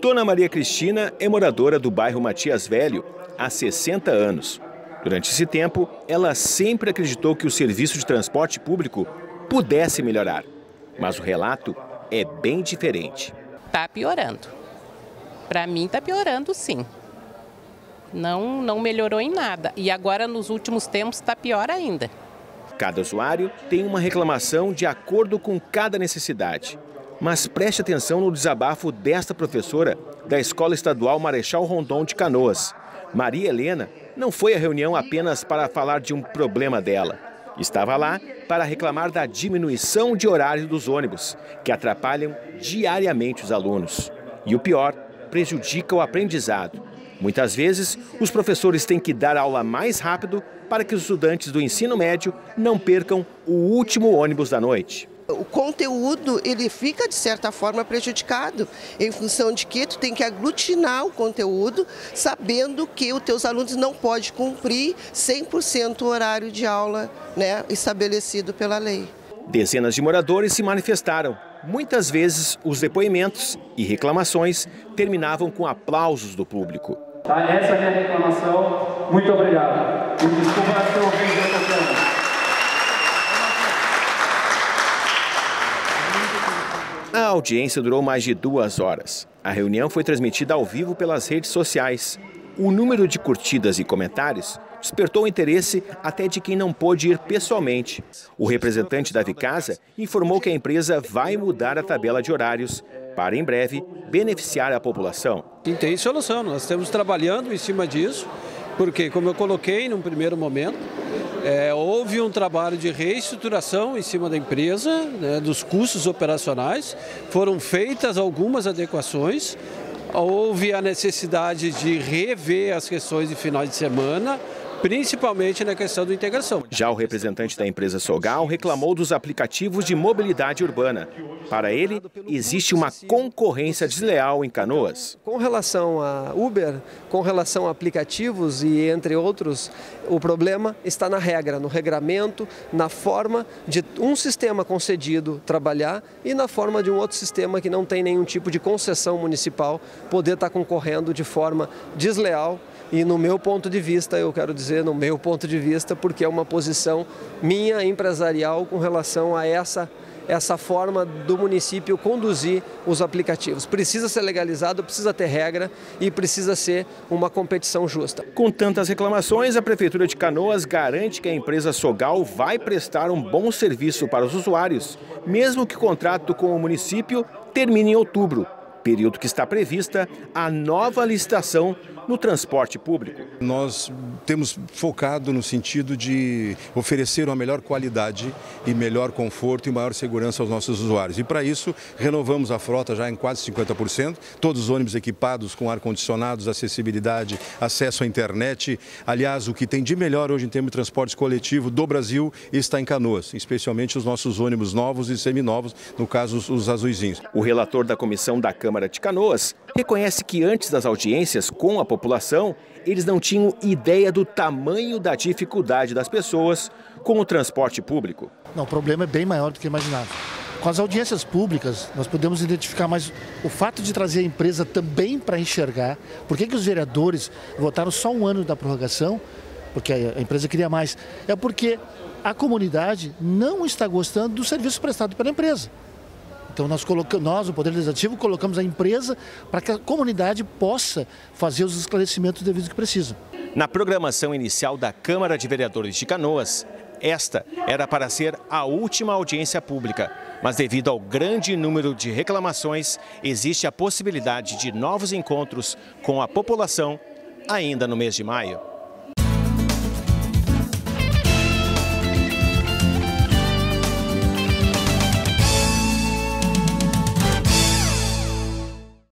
Dona Maria Cristina é moradora do bairro Matias Velho há 60 anos. Durante esse tempo, ela sempre acreditou que o serviço de transporte público pudesse melhorar. Mas o relato é bem diferente. Está piorando. Para mim está piorando sim. Não, não melhorou em nada. E agora nos últimos tempos está pior ainda. Cada usuário tem uma reclamação de acordo com cada necessidade. Mas preste atenção no desabafo desta professora da Escola Estadual Marechal Rondon de Canoas. Maria Helena não foi à reunião apenas para falar de um problema dela. Estava lá para reclamar da diminuição de horário dos ônibus, que atrapalham diariamente os alunos. E o pior, prejudica o aprendizado. Muitas vezes, os professores têm que dar aula mais rápido para que os estudantes do ensino médio não percam o último ônibus da noite o conteúdo ele fica de certa forma prejudicado em função de que tu tem que aglutinar o conteúdo sabendo que os teus alunos não podem cumprir 100% o horário de aula né, estabelecido pela lei. Dezenas de moradores se manifestaram. Muitas vezes os depoimentos e reclamações terminavam com aplausos do público. Tá, essa é a minha reclamação. Muito obrigado. E desculpa se eu ouvi A audiência durou mais de duas horas. A reunião foi transmitida ao vivo pelas redes sociais. O número de curtidas e comentários despertou interesse até de quem não pôde ir pessoalmente. O representante da Vicasa informou que a empresa vai mudar a tabela de horários para, em breve, beneficiar a população. Tem solução, nós estamos trabalhando em cima disso, porque, como eu coloquei num primeiro momento, é, houve um trabalho de reestruturação em cima da empresa, né, dos custos operacionais, foram feitas algumas adequações, houve a necessidade de rever as questões de finais de semana, principalmente na questão da integração. Já o representante da empresa Sogal reclamou dos aplicativos de mobilidade urbana. Para ele, existe uma concorrência desleal em Canoas. Com relação a Uber, com relação a aplicativos e entre outros, o problema está na regra, no regramento, na forma de um sistema concedido trabalhar e na forma de um outro sistema que não tem nenhum tipo de concessão municipal poder estar concorrendo de forma desleal e no meu ponto de vista, eu quero dizer no meu ponto de vista, porque é uma posição minha empresarial com relação a essa essa forma do município conduzir os aplicativos. Precisa ser legalizado, precisa ter regra e precisa ser uma competição justa. Com tantas reclamações, a Prefeitura de Canoas garante que a empresa Sogal vai prestar um bom serviço para os usuários, mesmo que o contrato com o município termine em outubro período que está prevista a nova licitação no transporte público. Nós temos focado no sentido de oferecer uma melhor qualidade e melhor conforto e maior segurança aos nossos usuários. E para isso, renovamos a frota já em quase 50%, todos os ônibus equipados com ar-condicionados, acessibilidade, acesso à internet. Aliás, o que tem de melhor hoje em termos de transporte coletivo do Brasil está em Canoas, especialmente os nossos ônibus novos e seminovos, no caso os azuizinhos. O relator da comissão da Câmara Câmara de Canoas reconhece que antes das audiências com a população, eles não tinham ideia do tamanho da dificuldade das pessoas com o transporte público. Não, o problema é bem maior do que imaginava. Com as audiências públicas, nós podemos identificar mais o fato de trazer a empresa também para enxergar por que, que os vereadores votaram só um ano da prorrogação, porque a empresa queria mais. É porque a comunidade não está gostando do serviço prestado pela empresa. Então nós, nós, o Poder Legislativo, colocamos a empresa para que a comunidade possa fazer os esclarecimentos devidos que precisa. Na programação inicial da Câmara de Vereadores de Canoas, esta era para ser a última audiência pública, mas devido ao grande número de reclamações, existe a possibilidade de novos encontros com a população ainda no mês de maio.